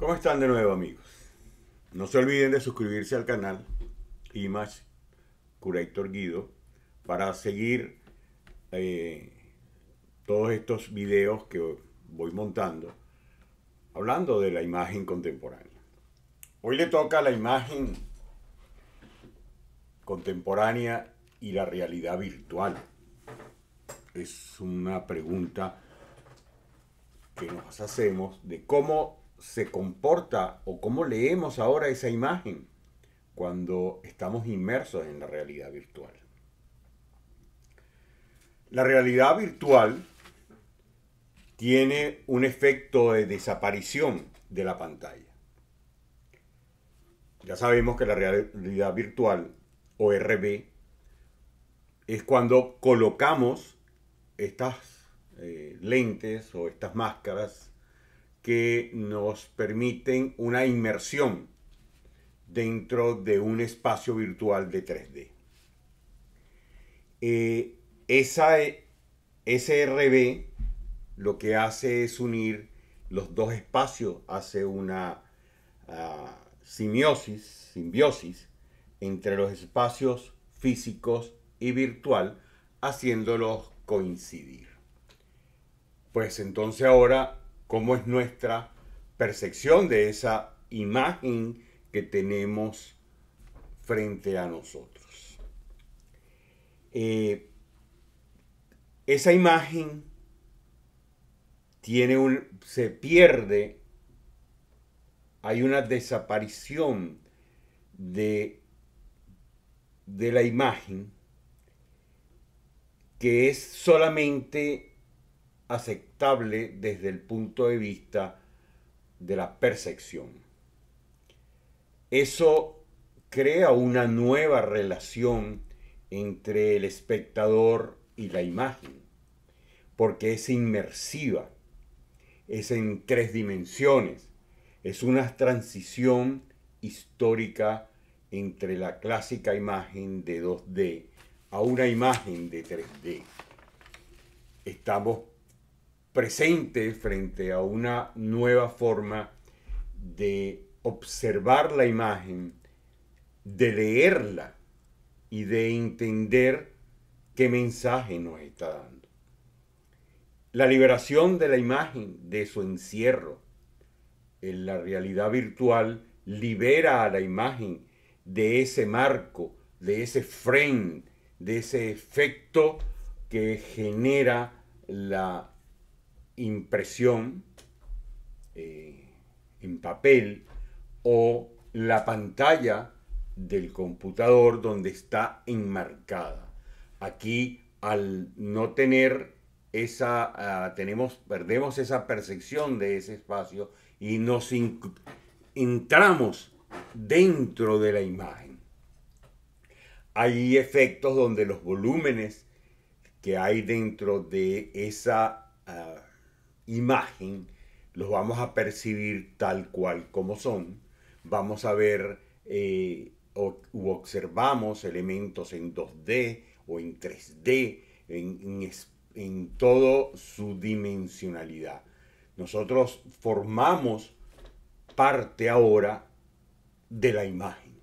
¿Cómo están de nuevo amigos? No se olviden de suscribirse al canal Image Curator Guido para seguir eh, todos estos videos que voy montando hablando de la imagen contemporánea. Hoy le toca la imagen contemporánea y la realidad virtual. Es una pregunta que nos hacemos de cómo se comporta o cómo leemos ahora esa imagen cuando estamos inmersos en la realidad virtual. La realidad virtual tiene un efecto de desaparición de la pantalla. Ya sabemos que la realidad virtual o RB es cuando colocamos estas eh, lentes o estas máscaras que nos permiten una inmersión dentro de un espacio virtual de 3D. Eh, esa SRB lo que hace es unir los dos espacios, hace una ah, simiosis, simbiosis entre los espacios físicos y virtual, haciéndolos coincidir. Pues entonces ahora, ¿cómo es nuestra percepción de esa imagen que tenemos frente a nosotros? Eh, esa imagen tiene un, se pierde, hay una desaparición de, de la imagen que es solamente aceptable desde el punto de vista de la percepción. Eso crea una nueva relación entre el espectador y la imagen, porque es inmersiva es en tres dimensiones. Es una transición histórica entre la clásica imagen de 2D a una imagen de 3D. Estamos presentes frente a una nueva forma de observar la imagen, de leerla y de entender qué mensaje nos está dando. La liberación de la imagen de su encierro en la realidad virtual libera a la imagen de ese marco, de ese frame, de ese efecto que genera la impresión eh, en papel o la pantalla del computador donde está enmarcada. Aquí, al no tener esa, ah, tenemos, perdemos esa percepción de ese espacio y nos entramos dentro de la imagen. Hay efectos donde los volúmenes que hay dentro de esa imagen los vamos a percibir tal cual como son. Vamos a ver eh, o, observamos elementos en 2D o en 3D, en, en en toda su dimensionalidad. Nosotros formamos parte ahora de la imagen.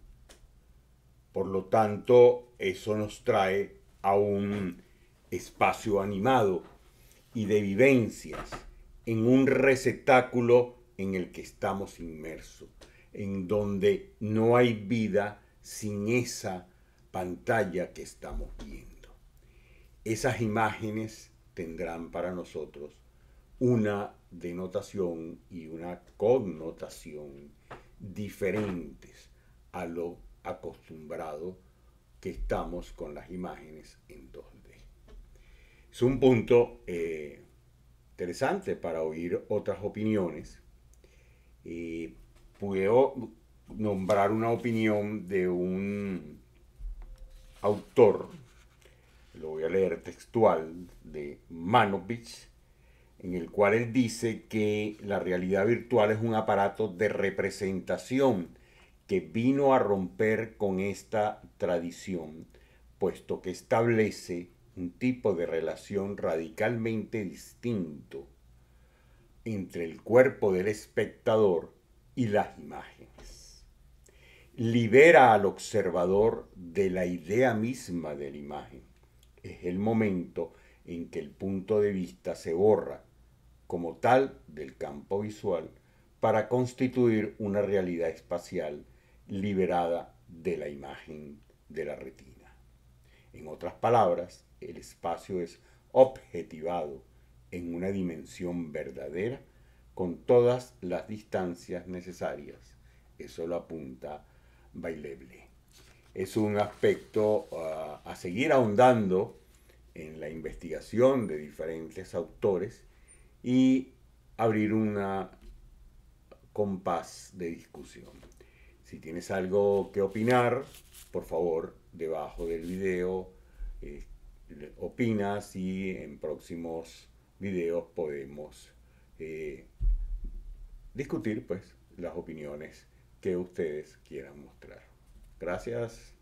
Por lo tanto, eso nos trae a un espacio animado y de vivencias, en un receptáculo en el que estamos inmersos, en donde no hay vida sin esa pantalla que estamos viendo esas imágenes tendrán para nosotros una denotación y una connotación diferentes a lo acostumbrado que estamos con las imágenes en 2D. Es un punto eh, interesante para oír otras opiniones. Eh, puedo nombrar una opinión de un autor lo voy a leer textual, de Manovich, en el cual él dice que la realidad virtual es un aparato de representación que vino a romper con esta tradición, puesto que establece un tipo de relación radicalmente distinto entre el cuerpo del espectador y las imágenes. Libera al observador de la idea misma de la imagen. Es el momento en que el punto de vista se borra como tal del campo visual para constituir una realidad espacial liberada de la imagen de la retina. En otras palabras, el espacio es objetivado en una dimensión verdadera con todas las distancias necesarias. Eso lo apunta Baileble. Es un aspecto uh, a seguir ahondando en la investigación de diferentes autores y abrir una compás de discusión. Si tienes algo que opinar, por favor, debajo del video eh, opinas y en próximos videos podemos eh, discutir pues las opiniones que ustedes quieran mostrar. Gracias.